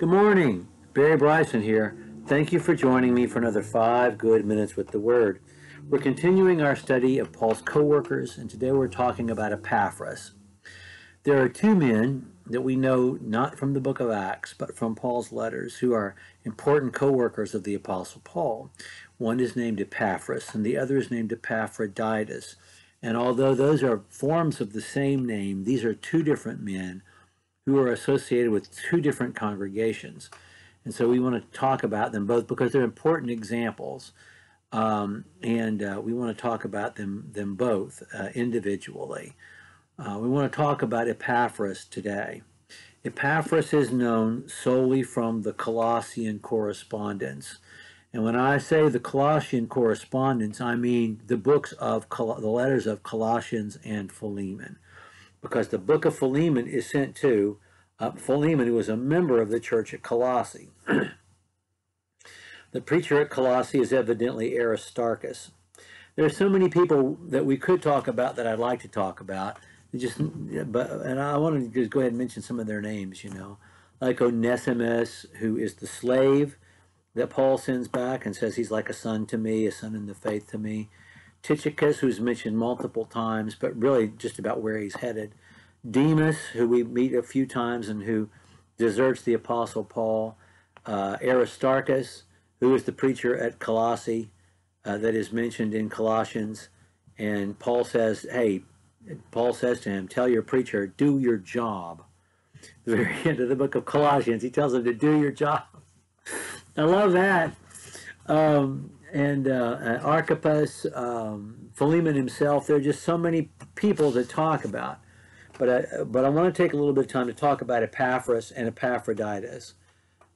Good morning. Barry Bryson here. Thank you for joining me for another five good minutes with the Word. We're continuing our study of Paul's co-workers, and today we're talking about Epaphras. There are two men that we know not from the book of Acts, but from Paul's letters, who are important co-workers of the Apostle Paul. One is named Epaphras, and the other is named Epaphroditus. And although those are forms of the same name, these are two different men who are associated with two different congregations. And so we want to talk about them both because they're important examples. Um, and uh, we want to talk about them, them both uh, individually. Uh, we want to talk about Epaphras today. Epaphras is known solely from the Colossian correspondence. And when I say the Colossian correspondence, I mean the books of the letters of Colossians and Philemon, because the book of Philemon is sent to uh, Philemon, who was a member of the church at Colossae. the preacher at Colossae is evidently Aristarchus. There are so many people that we could talk about that I'd like to talk about. Just, but and I want to just go ahead and mention some of their names. You know, like Onesimus, who is the slave that Paul sends back and says he's like a son to me, a son in the faith to me. Tychicus, who's mentioned multiple times, but really just about where he's headed. Demas, who we meet a few times and who deserts the Apostle Paul. Uh, Aristarchus, who is the preacher at Colossae uh, that is mentioned in Colossians. And Paul says, hey, Paul says to him, tell your preacher, do your job. The very end of the book of Colossians, he tells him to do your job. I love that. Um, and uh, Archippus, um, Philemon himself, there are just so many people to talk about. But I, but I want to take a little bit of time to talk about Epaphras and Epaphroditus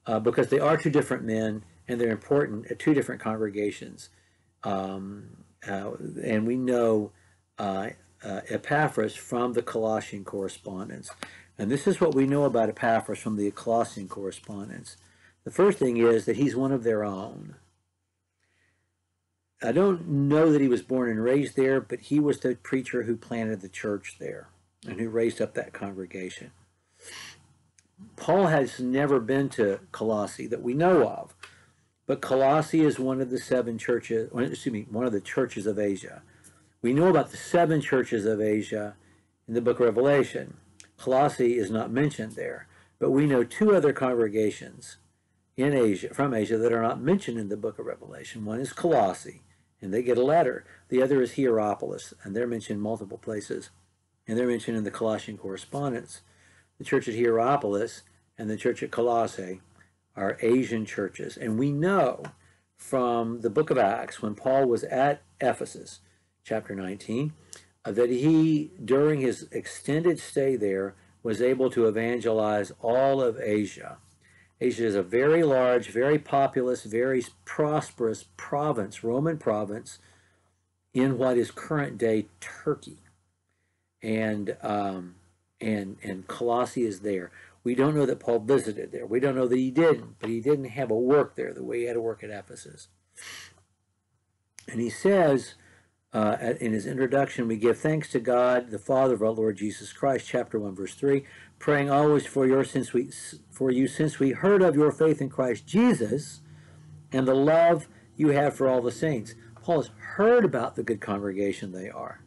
uh, because they are two different men and they're important at two different congregations. Um, uh, and we know uh, uh Epaphras from the Colossian correspondence. And this is what we know about Epaphras from the Colossian correspondence. The first thing is that he's one of their own. I don't know that he was born and raised there, but he was the preacher who planted the church there and who raised up that congregation. Paul has never been to Colossae that we know of, but Colossae is one of the seven churches, excuse me, one of the churches of Asia. We know about the seven churches of Asia in the book of Revelation. Colossae is not mentioned there, but we know two other congregations in Asia, from Asia, that are not mentioned in the book of Revelation. One is Colossae, and they get a letter. The other is Hierapolis, and they're mentioned multiple places, and they're mentioned in the Colossian correspondence. The church at Hierapolis and the church at Colossae are Asian churches, and we know from the book of Acts when Paul was at Ephesus, chapter 19, uh, that he, during his extended stay there, was able to evangelize all of Asia Asia is a very large, very populous, very prosperous province, Roman province, in what is current day Turkey. And, um, and, and Colossae is there. We don't know that Paul visited there. We don't know that he didn't, but he didn't have a work there the way he had to work at Ephesus. And he says uh, in his introduction, we give thanks to God, the Father of our Lord Jesus Christ, chapter 1, verse 3, praying always for your since we for you since we heard of your faith in Christ Jesus and the love you have for all the saints. Paul has heard about the good congregation they are,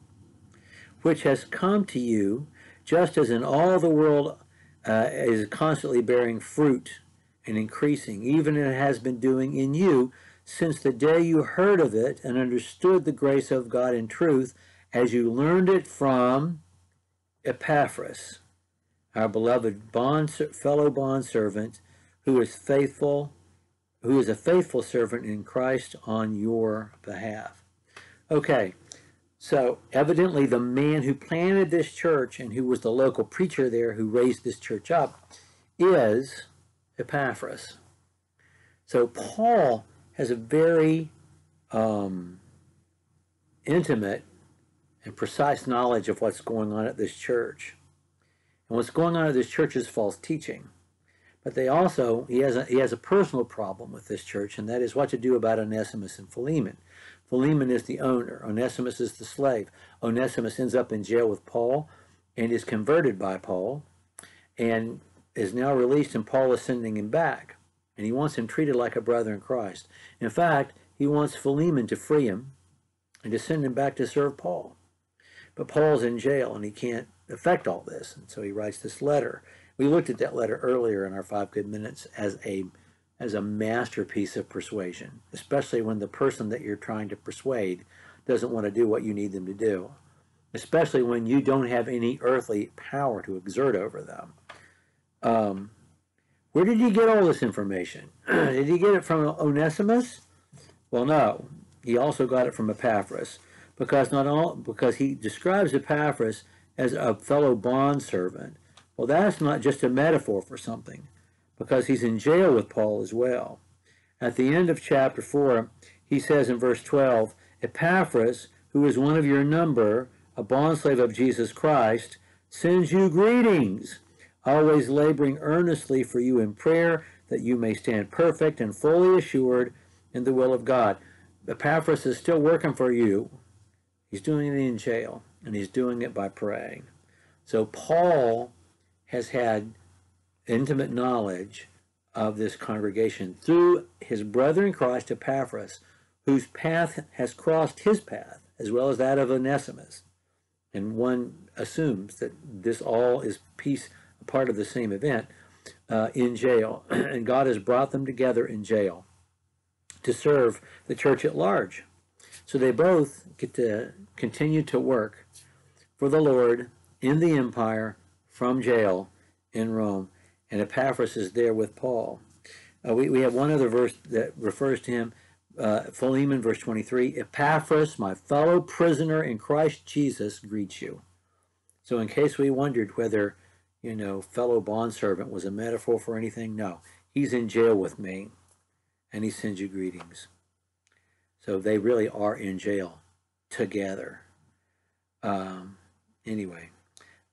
which has come to you just as in all the world uh, is constantly bearing fruit and increasing, even it has been doing in you since the day you heard of it and understood the grace of God in truth, as you learned it from Epaphras our beloved bond fellow bond servant, who is faithful, who is a faithful servant in Christ on your behalf. Okay, so evidently the man who planted this church and who was the local preacher there who raised this church up is Epaphras. So Paul has a very um, intimate and precise knowledge of what's going on at this church. And what's going on at this church is false teaching. But they also, he has, a, he has a personal problem with this church, and that is what to do about Onesimus and Philemon. Philemon is the owner. Onesimus is the slave. Onesimus ends up in jail with Paul and is converted by Paul. And is now released and Paul is sending him back. And he wants him treated like a brother in Christ. In fact, he wants Philemon to free him and to send him back to serve Paul. But Paul's in jail and he can't affect all this. And so he writes this letter. We looked at that letter earlier in our five good minutes as a as a masterpiece of persuasion, especially when the person that you're trying to persuade doesn't want to do what you need them to do, especially when you don't have any earthly power to exert over them. Um, where did he get all this information? did he get it from Onesimus? Well, no. He also got it from Epaphras, because not all because he describes Epaphras as a fellow bondservant. Well, that's not just a metaphor for something because he's in jail with Paul as well. At the end of chapter 4, he says in verse 12, Epaphras, who is one of your number, a bondslave of Jesus Christ, sends you greetings, always laboring earnestly for you in prayer, that you may stand perfect and fully assured in the will of God. Epaphras is still working for you. He's doing it in jail, and he's doing it by praying. So Paul has had intimate knowledge of this congregation through his brother in Christ, Epaphras, whose path has crossed his path, as well as that of Onesimus. And one assumes that this all is piece, part of the same event uh, in jail. and God has brought them together in jail to serve the church at large. So they both get to continue to work for the Lord in the empire from jail in Rome and Epaphras is there with Paul. Uh, we, we have one other verse that refers to him, uh, Philemon, verse 23 Epaphras, my fellow prisoner in Christ Jesus, greets you. So, in case we wondered whether, you know, fellow bondservant was a metaphor for anything, no. He's in jail with me, and he sends you greetings. So, they really are in jail together. Um, anyway.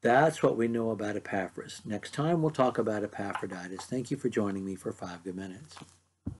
That's what we know about Epaphras. Next time we'll talk about Epaphroditus. Thank you for joining me for five good minutes.